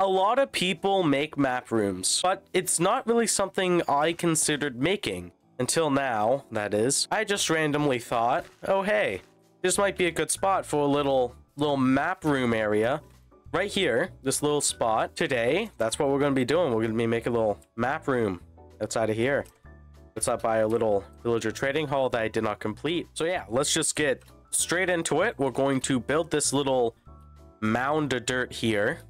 A lot of people make map rooms, but it's not really something I considered making. Until now, that is. I just randomly thought, oh hey, this might be a good spot for a little little map room area. Right here, this little spot. Today, that's what we're going to be doing. We're going to be making a little map room outside of here. It's up by a little villager trading hall that I did not complete. So yeah, let's just get straight into it. We're going to build this little mound of dirt here.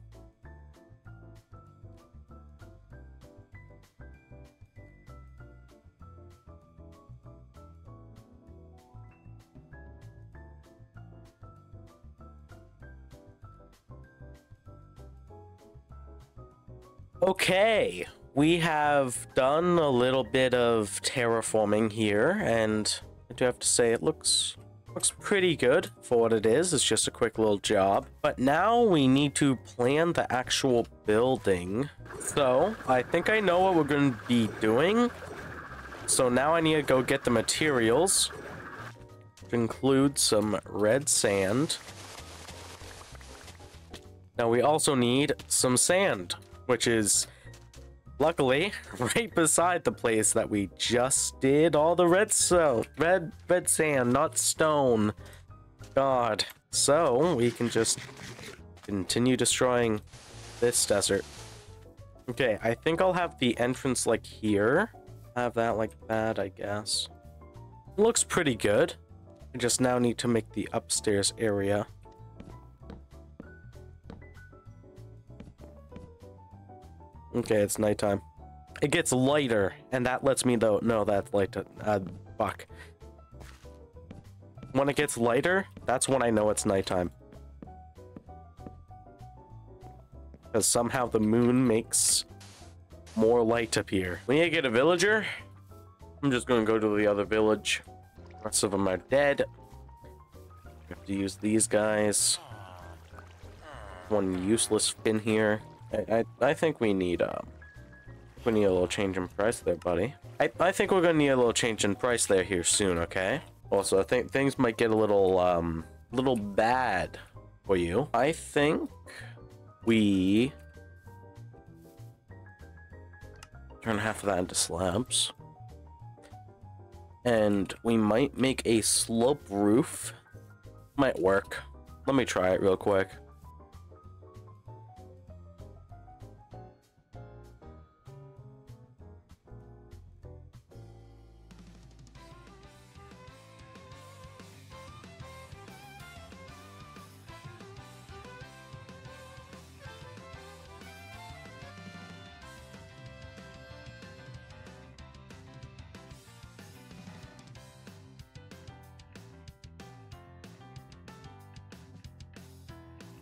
Okay, we have done a little bit of terraforming here, and I do have to say it looks looks pretty good for what it is. It's just a quick little job. But now we need to plan the actual building. So I think I know what we're going to be doing. So now I need to go get the materials. Include some red sand. Now we also need some sand which is luckily right beside the place that we just did all the red so red red sand not stone. God. So we can just continue destroying this desert. Okay i think i'll have the entrance like here. Have that like that i guess. Looks pretty good. I just now need to make the upstairs area Okay, it's nighttime. It gets lighter, and that lets me though know that light. Uh, fuck. When it gets lighter, that's when I know it's nighttime. Because somehow the moon makes more light appear. When you get a villager, I'm just gonna go to the other village. The rest of them are dead. We have to use these guys. One useless fin here. I, I, think we need, um, we need a little change in price there, buddy. I, I think we're gonna need a little change in price there here soon, okay? Also, I think things might get a little, um, little bad for you. I think we turn half of that into slabs. And we might make a slope roof. Might work. Let me try it real quick.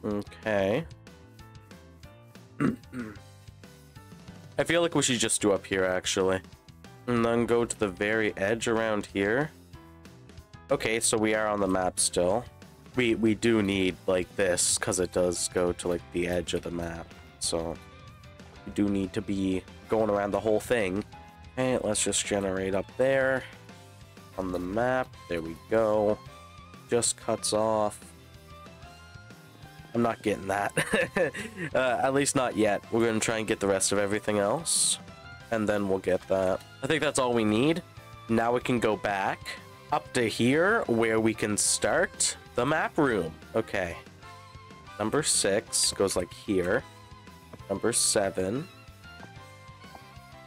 Okay. I feel like we should just do up here, actually. And then go to the very edge around here. Okay, so we are on the map still. We we do need, like, this, because it does go to, like, the edge of the map. So, we do need to be going around the whole thing. Okay, let's just generate up there. On the map. There we go. Just cuts off. I'm not getting that. uh, at least not yet. We're going to try and get the rest of everything else. And then we'll get that. I think that's all we need. Now we can go back up to here where we can start the map room. Okay. Number six goes like here. Number seven.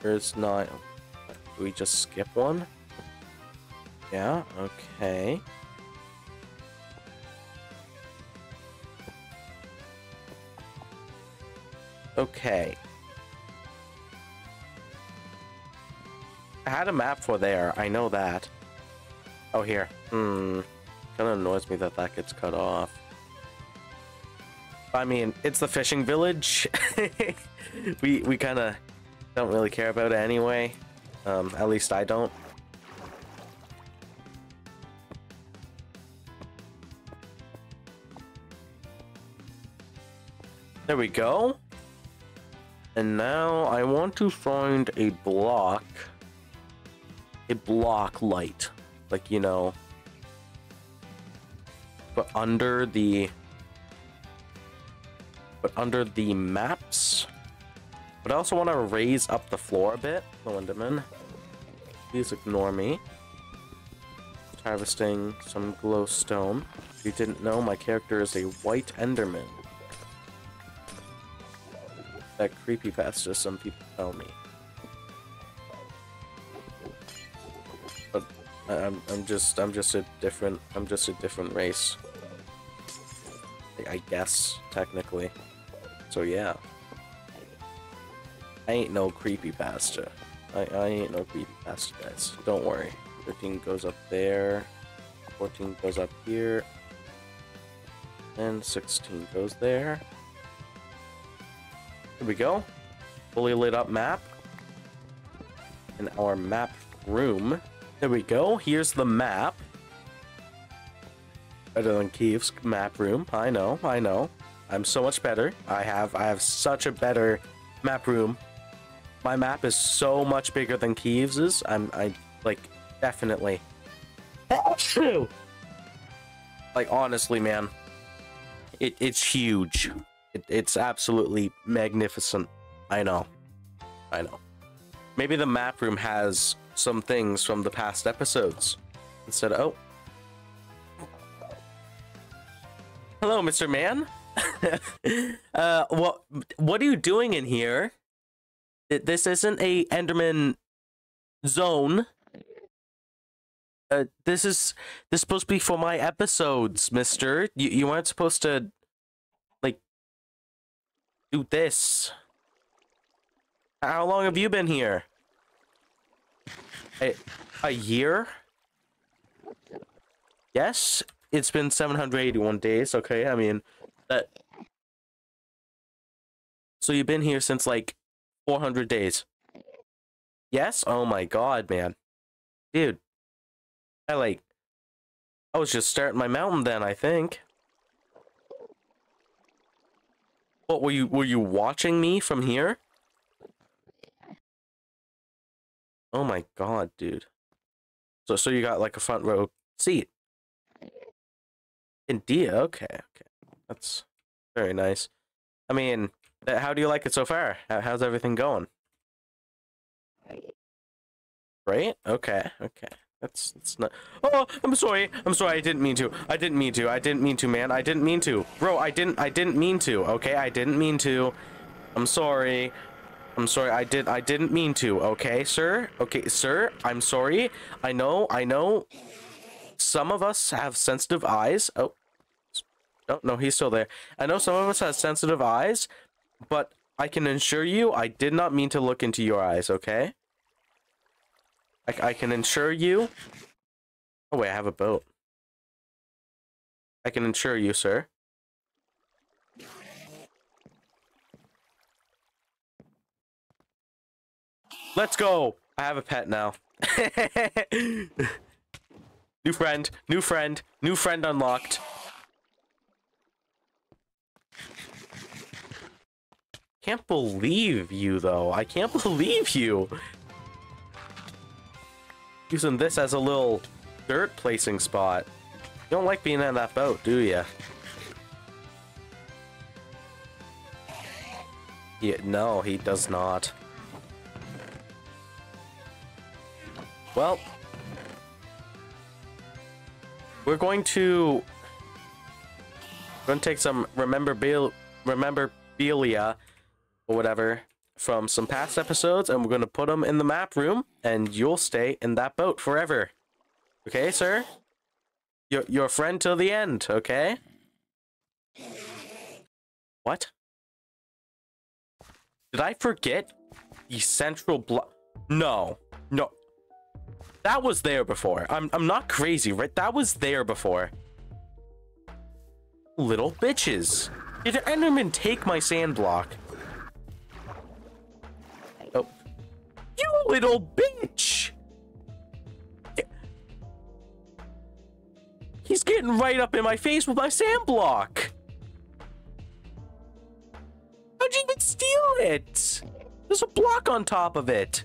There's nine. Do we just skip one? Yeah, okay. Okay. I had a map for there. I know that. Oh, here. Hmm. Kind of annoys me that that gets cut off. I mean, it's the fishing village. we we kind of don't really care about it anyway. Um, at least I don't. There we go. And now I want to find a block. A block light. Like, you know. But under the... but under the maps. But I also want to raise up the floor a bit. Enderman. Please ignore me. Harvesting some glowstone. If you didn't know, my character is a white Enderman. That creepypasta, some people tell me. But I'm, I'm just, I'm just a different, I'm just a different race. I guess, technically. So yeah. I ain't no creepy pasta. I, I ain't no creepy pasta, guys. Don't worry. 13 goes up there. 14 goes up here. And 16 goes there. Here we go. Fully lit up map. In our map room. There we go. Here's the map. Better than Keith's map room. I know, I know. I'm so much better. I have I have such a better map room. My map is so much bigger than Keith's. I'm I like definitely. True. Like honestly, man. It it's huge. It, it's absolutely magnificent. I know. I know. Maybe the map room has some things from the past episodes. Instead of, oh. Hello, Mr. Man. uh, what what are you doing in here? This isn't a Enderman zone. Uh, this is this is supposed to be for my episodes, Mister. You you weren't supposed to do this. How long have you been here? A, a year? Yes, it's been 781 days. Okay, I mean that. So you've been here since like 400 days. Yes? Oh my god, man. Dude. I like I was just starting my mountain then, I think. What were you were you watching me from here? Oh my god, dude. So so you got like a front row seat. India, okay, okay. That's very nice. I mean, uh, how do you like it so far? How's everything going? Great. Okay. Okay. That's that's not. Oh, I'm sorry. I'm sorry. I didn't mean to. I didn't mean to. I didn't mean to, man. I didn't mean to, bro. I didn't. I didn't mean to. Okay. I didn't mean to. I'm sorry. I'm sorry. I did. I didn't mean to. Okay, sir. Okay, sir. I'm sorry. I know. I know. Some of us have sensitive eyes. Oh. No, no, he's still there. I know some of us have sensitive eyes, but I can assure you I did not mean to look into your eyes, okay? I, can assure you... Oh, wait, I have a boat. I can assure you, sir. Let's go! I have a pet now. new friend, new friend, new friend unlocked. Can't believe you, though. I can't believe you. Using this as a little dirt placing spot. You don't like being in that boat, do you? Yeah, no, he does not. Well, we're going to we're going to take some remember memorabilia or whatever from some past episodes and we're going to put them in the map room and you'll stay in that boat forever. Okay, sir? Your, your friend till the end, okay? What? Did I forget the central block? No. No. That was there before. I'm, I'm not crazy, right? That was there before. Little bitches. Did Enderman take my sand block? Little bitch! He's getting right up in my face with my sand block. How'd you even steal it? There's a block on top of it.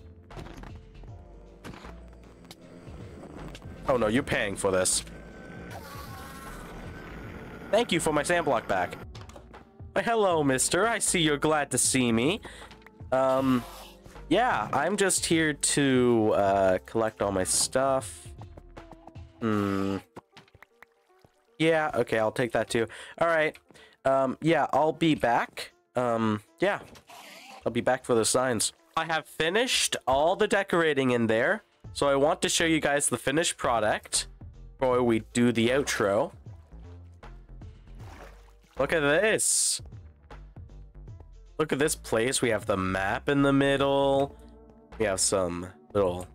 Oh no, you're paying for this. Thank you for my sand block back. hello, mister. I see you're glad to see me. Um, yeah, I'm just here to uh, collect all my stuff. Hmm. Yeah, okay, I'll take that too. All right. Um, yeah, I'll be back. Um, yeah, I'll be back for the signs. I have finished all the decorating in there, so I want to show you guys the finished product before we do the outro. Look at this. Look at this place. We have the map in the middle. We have some little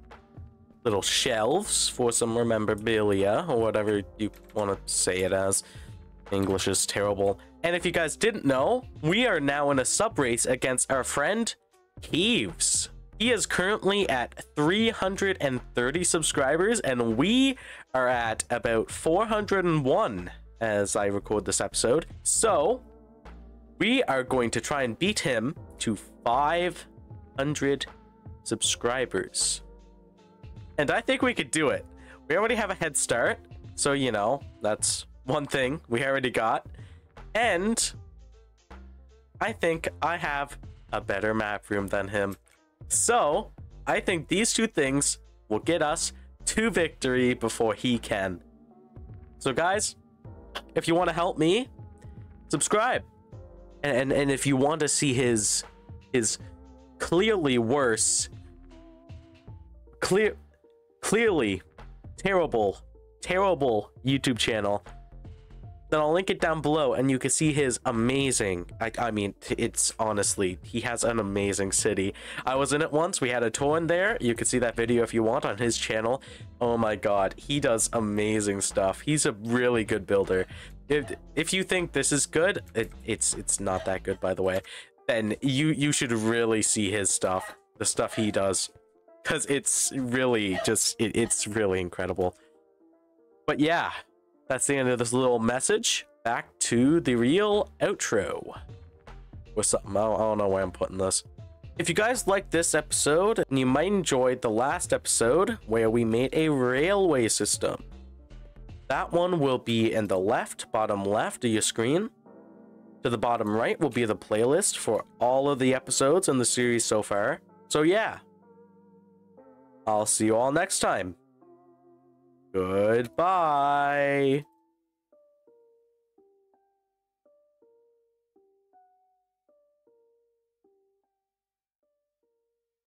little shelves for some memorabilia or whatever you want to say it as. English is terrible. And if you guys didn't know, we are now in a sub race against our friend Keeves. He is currently at 330 subscribers and we are at about 401 as I record this episode. So we are going to try and beat him to 500 subscribers. And I think we could do it. We already have a head start. So, you know, that's one thing we already got. And I think I have a better map room than him. So, I think these two things will get us to victory before he can. So, guys, if you want to help me, subscribe. And, and and if you want to see his his clearly worse clear clearly terrible terrible YouTube channel then I'll link it down below and you can see his amazing I, I mean it's honestly he has an amazing city. I was in it once we had a tour in there. You can see that video if you want on his channel. Oh my god he does amazing stuff. He's a really good builder if if you think this is good it, it's it's not that good by the way then you you should really see his stuff the stuff he does because it's really just it, it's really incredible but yeah that's the end of this little message. Back to the real outro. What's up? I don't, know where I'm putting this. If you guys liked this episode, and you might enjoy the last episode where we made a railway system. That one will be in the left, bottom left of your screen. To the bottom right will be the playlist for all of the episodes in the series so far. So yeah, I'll see you all next time. Goodbye.